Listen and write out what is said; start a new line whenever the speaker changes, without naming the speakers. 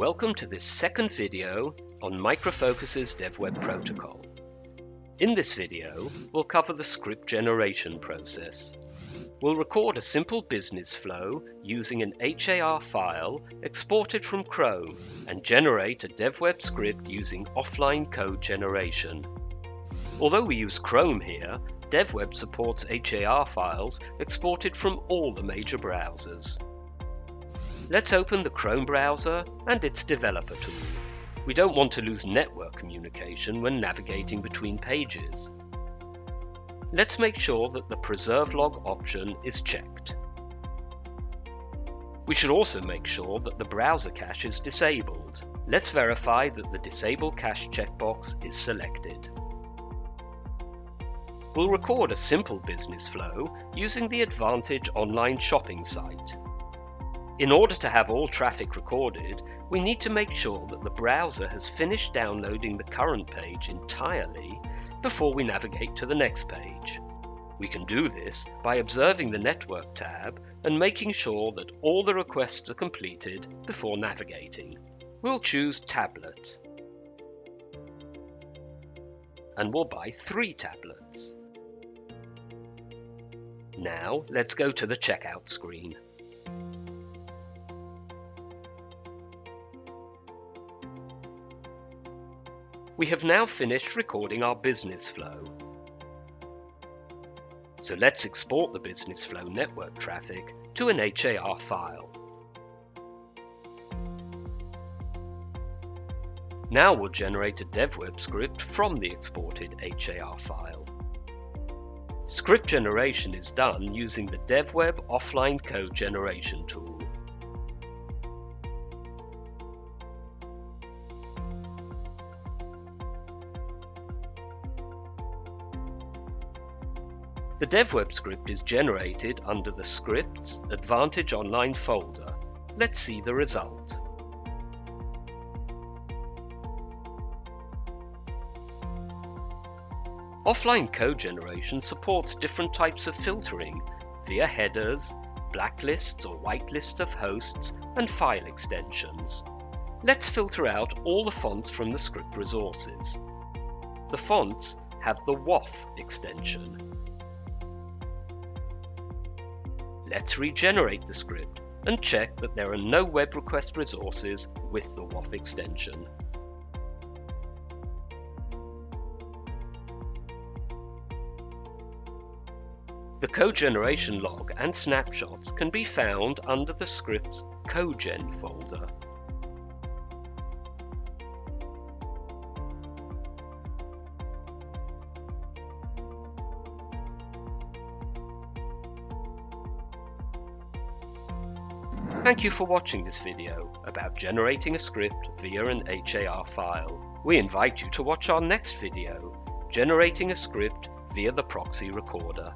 Welcome to this second video on Microfocus's DevWeb protocol. In this video, we'll cover the script generation process. We'll record a simple business flow using an HAR file exported from Chrome and generate a DevWeb script using offline code generation. Although we use Chrome here, DevWeb supports HAR files exported from all the major browsers. Let's open the Chrome browser and its developer tool. We don't want to lose network communication when navigating between pages. Let's make sure that the Preserve Log option is checked. We should also make sure that the browser cache is disabled. Let's verify that the Disable Cache checkbox is selected. We'll record a simple business flow using the Advantage online shopping site. In order to have all traffic recorded, we need to make sure that the browser has finished downloading the current page entirely before we navigate to the next page. We can do this by observing the Network tab and making sure that all the requests are completed before navigating. We'll choose Tablet. And we'll buy three tablets. Now let's go to the checkout screen. We have now finished recording our business flow. So let's export the business flow network traffic to an HAR file. Now we'll generate a DevWeb script from the exported HAR file. Script generation is done using the DevWeb offline code generation tool. The DevWeb script is generated under the Scripts Advantage Online folder. Let's see the result. Offline code generation supports different types of filtering via headers, blacklists or whitelists of hosts, and file extensions. Let's filter out all the fonts from the script resources. The fonts have the WOFF extension. Let's regenerate the script and check that there are no web request resources with the WOFF extension. The code generation log and snapshots can be found under the script's CodeGen folder. Thank you for watching this video about generating a script via an HAR file. We invite you to watch our next video, generating a script via the proxy recorder.